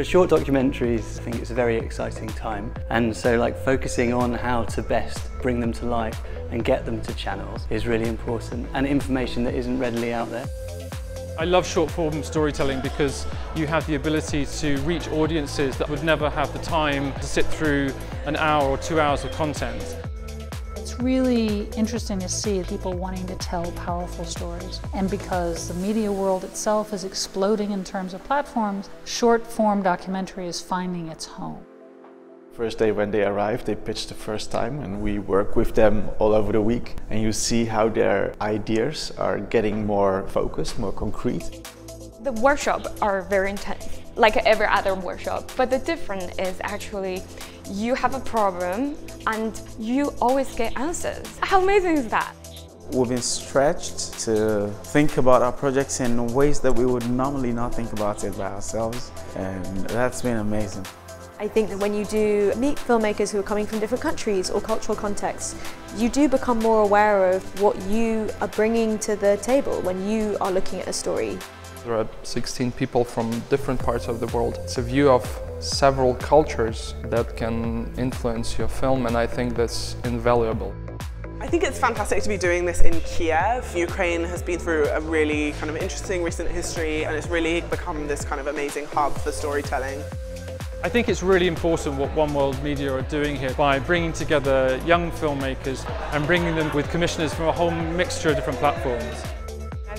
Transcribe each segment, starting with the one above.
For short documentaries, I think it's a very exciting time. And so like focusing on how to best bring them to life and get them to channels is really important and information that isn't readily out there. I love short form storytelling because you have the ability to reach audiences that would never have the time to sit through an hour or two hours of content. It's really interesting to see people wanting to tell powerful stories. And because the media world itself is exploding in terms of platforms, short form documentary is finding its home. First day when they arrive, they pitch the first time and we work with them all over the week and you see how their ideas are getting more focused, more concrete. The workshops are very intense, like every other workshop, but the difference is actually you have a problem and you always get answers. How amazing is that? We've been stretched to think about our projects in ways that we would normally not think about it by ourselves and that's been amazing. I think that when you do meet filmmakers who are coming from different countries or cultural contexts, you do become more aware of what you are bringing to the table when you are looking at a story. There are 16 people from different parts of the world. It's a view of several cultures that can influence your film and I think that's invaluable. I think it's fantastic to be doing this in Kiev. Ukraine has been through a really kind of interesting recent history and it's really become this kind of amazing hub for storytelling. I think it's really important what One World Media are doing here by bringing together young filmmakers and bringing them with commissioners from a whole mixture of different platforms.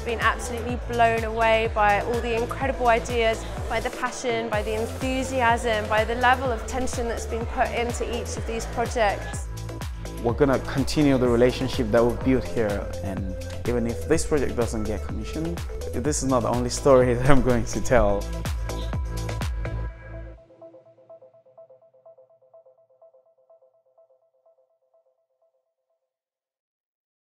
I've been absolutely blown away by all the incredible ideas, by the passion, by the enthusiasm, by the level of tension that's been put into each of these projects. We're going to continue the relationship that we've built here and even if this project doesn't get commissioned, this is not the only story that I'm going to tell.